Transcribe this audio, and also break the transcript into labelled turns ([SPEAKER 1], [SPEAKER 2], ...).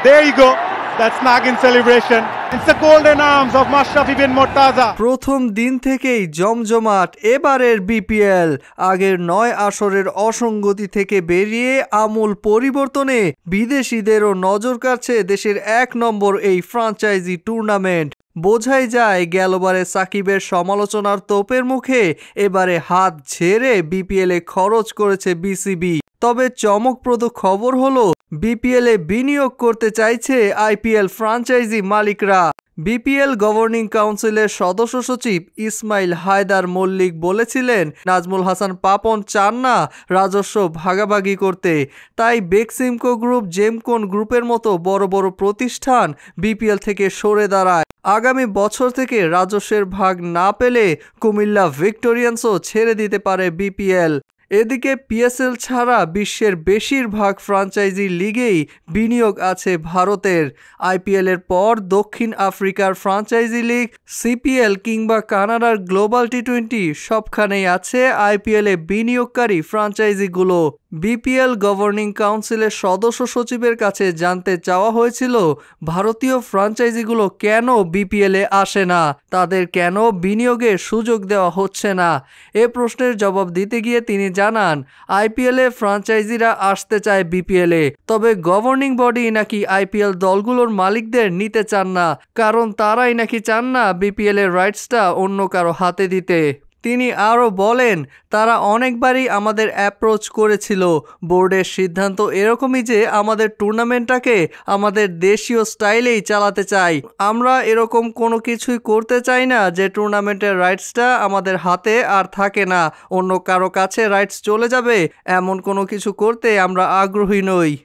[SPEAKER 1] There you go. That's Nagin celebration. It's the golden arms of Mashrafi bin Mortaza.
[SPEAKER 2] প্রথম দিন থেকেই জমজমাট এবারের বিপিএল আগের নয় আসরের অসঙ্গতি থেকে বেরিয়ে আমূল পরিবর্তনে বিদেশিদেরও নজর কাড়ছে দেশের এক নম্বর এই ফ্রাঞ্চাইজি টুর্নামেন্ট বোঝাই যায় গেলবারে সাকিবের সমালোচনার তোপের মুখে এবারে হাত ঝেড়ে বিপিএলে খরচ করেছে বিসিবি তবে চমকপ্রদ খবর হলো বিপিএলে বিনিয়োগ করতে চাইছে আইপিএল ফ্রাঞ্চাইজি মালিকরা। বিপিএল গভর্নিং কাউন্সিলের সদস্য সচিব ইসমাইল হায়দার মল্লিক বলেছিলেন, নাজমুল হাসান পাপন চান না রাজস্ব ভাগাভাগি করতে। তাই বেক্সিমকো গ্রুপ জেমকোন গ্রুপের মতো বড় বড় প্রতিষ্ঠান বিপিএল থেকে সরে দাঁড়ায়। আগামী বছর থেকে রাজস্বের ভাগ না পেলে কুমিল্লা ভিক্টোরিয়ান্সও ছেড়ে দিতে পারে বিপিএল এদিকে পিএসএল ছাড়া বিশ্বের বেশিরভাগ ফ্রাঞ্চাইজি লিগেই বিনিয়োগ আছে ভারতের। আইপিএলের পর দক্ষিণ আফ্রিকার ফ্রাঞ্চাইজি লিগ সিপিএল কিংবা কানাডার গ্লোবাল টি টোয়েন্টি সবখানেই আছে আইপিএলে বিনিয়োগকারী ফ্রাঞ্চাইজিগুলো বিপিএল গভর্নিং কাউন্সিলের সদস্য সচিবের কাছে জানতে চাওয়া হয়েছিল, ভারতীয় ফ্রাঞ্চাইজিগুলো কেন বিপিএলে আসে না? তাদের কেন বিনিয়োগের সুযোগ দেওয়া হচ্ছে না? এ প্রশ্নের জবাব দিতে গিয়ে তিনি জানান, আইপিএলে ফ্রাঞ্চাইজিরা আসতে চায় বিপিএলে। তবে গভর্নিং বডি নাকি আইপিএল দলগুলোর মালিকদের নিতে চান না, কারণ তারাই নাকি চান না বিপিএলের রাইটসটা অন্য কারও হাতে দিতে। তিনি আরও বলেন, তারা অনেকবারই আমাদের অ্যাপ্রোচ করেছিল। বোর্ডের সিদ্ধান্ত এরকমই যে আমাদের টুর্নামেন্টটাকে আমাদের দেশীয় স্টাইলেই চালাতে চাই। আমরা এরকম কোনো কিছুই করতে চাই না যে টুর্নামেন্টের রাইটসটা আমাদের হাতে আর থাকে না। অন্য কারও কাছে রাইটস চলে যাবে। এমন কোনো কিছু করতে আমরা আগ্রহী নই।